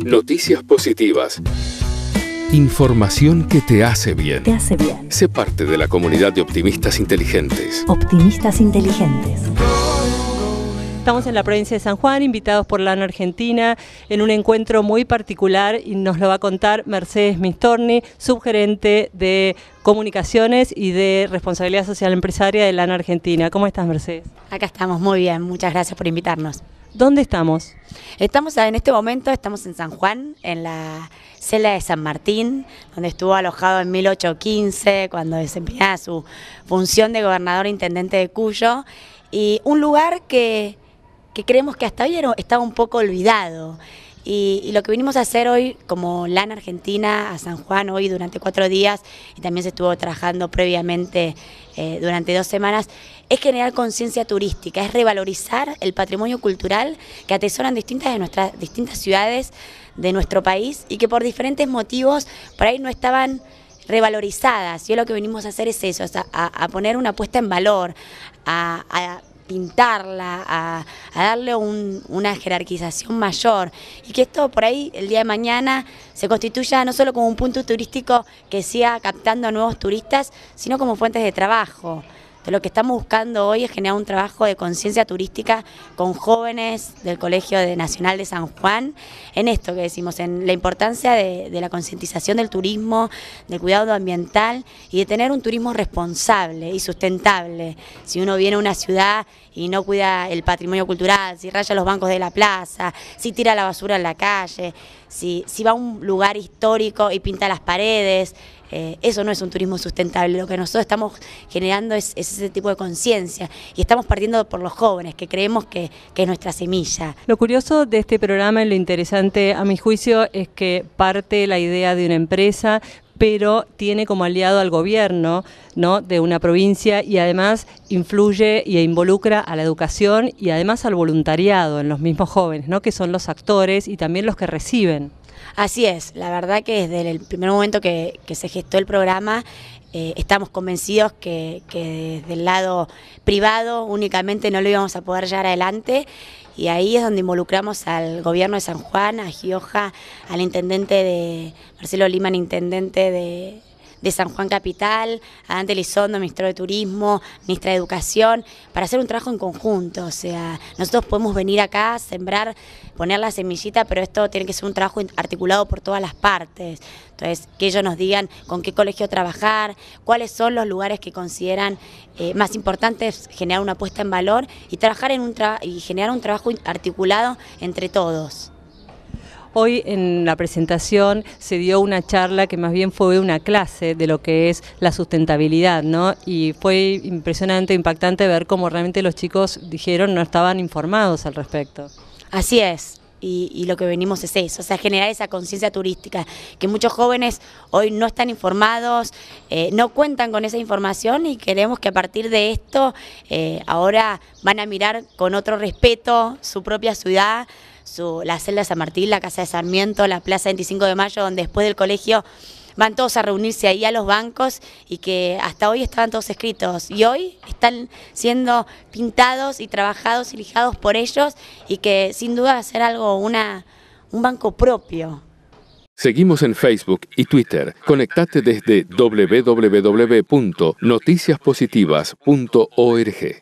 Noticias positivas. Información que te hace bien. Te hace bien. Sé parte de la comunidad de optimistas inteligentes. Optimistas inteligentes. Estamos en la provincia de San Juan, invitados por LAN Argentina, en un encuentro muy particular y nos lo va a contar Mercedes Mistorni, subgerente de comunicaciones y de responsabilidad social empresaria de LAN Argentina. ¿Cómo estás, Mercedes? Acá estamos muy bien, muchas gracias por invitarnos. ¿Dónde estamos? Estamos en este momento, estamos en San Juan, en la celda de San Martín, donde estuvo alojado en 1815, cuando desempeñaba su función de gobernador intendente de Cuyo, y un lugar que que creemos que hasta hoy estaba un poco olvidado. Y, lo que vinimos a hacer hoy como LAN Argentina a San Juan, hoy durante cuatro días, y también se estuvo trabajando previamente eh, durante dos semanas, es generar conciencia turística, es revalorizar el patrimonio cultural que atesoran distintas de nuestras distintas ciudades de nuestro país y que por diferentes motivos por ahí no estaban revalorizadas. Y lo que venimos a hacer es eso, a, poner una puesta en valor, a pintarla, a, darle una jerarquización mayor. Y que esto por ahí el día de mañana se constituya no solo como un punto turístico que siga captando a nuevos turistas, sino como fuentes de trabajo lo que estamos buscando hoy es generar un trabajo de conciencia turística con jóvenes del Colegio Nacional de San Juan, en esto que decimos, en la importancia de, la concientización del turismo, del cuidado ambiental y de tener un turismo responsable y sustentable. Si uno viene a una ciudad y no cuida el patrimonio cultural, si raya los bancos de la plaza, si tira la basura en la calle, si, si va a un lugar histórico y pinta las paredes, eh, eso no es un turismo sustentable. Lo que nosotros estamos generando es, ese tipo de conciencia y estamos partiendo por los jóvenes, que creemos que, es nuestra semilla. Lo curioso de este programa y lo interesante a mi juicio es que parte la idea de una empresa, pero tiene como aliado al gobierno ¿no? de una provincia y además influye e involucra a la educación y además al voluntariado en los mismos jóvenes, ¿no? que son los actores y también los que reciben. Así es, la verdad que desde el primer momento que, se gestó el programa eh, estamos convencidos que, desde el lado privado únicamente no lo íbamos a poder llevar adelante. Y ahí es donde involucramos al gobierno de San Juan, a Gioja, al intendente de, Marcelo Liman, intendente de, de San Juan Capital, a Dante Lizondo, ministro de Turismo, ministra de Educación, para hacer un trabajo en conjunto. O sea, nosotros podemos venir acá, sembrar, poner la semillita, pero esto tiene que ser un trabajo articulado por todas las partes. Entonces, que ellos nos digan con qué colegio trabajar, cuáles son los lugares que consideran eh, más importantes generar una puesta en valor y trabajar en un y generar un trabajo articulado entre todos. Hoy en la presentación se dio una charla que más bien fue una clase de lo que es la sustentabilidad, ¿no? Y fue impresionante, impactante ver cómo realmente los chicos dijeron no estaban informados al respecto. Así es, y, lo que venimos es eso, o sea, generar esa conciencia turística, que muchos jóvenes hoy no están informados, eh, no cuentan con esa información y queremos que a partir de esto eh, ahora van a mirar con otro respeto su propia ciudad, su, la celda de San Martín, la Casa de Sarmiento, la Plaza 25 de Mayo, donde después del colegio van todos a reunirse ahí a los bancos y que hasta hoy estaban todos escritos y hoy están siendo pintados y trabajados y lijados por ellos y que sin duda va a ser algo, una, un banco propio. Seguimos en Facebook y Twitter. Conectate desde www.noticiaspositivas.org.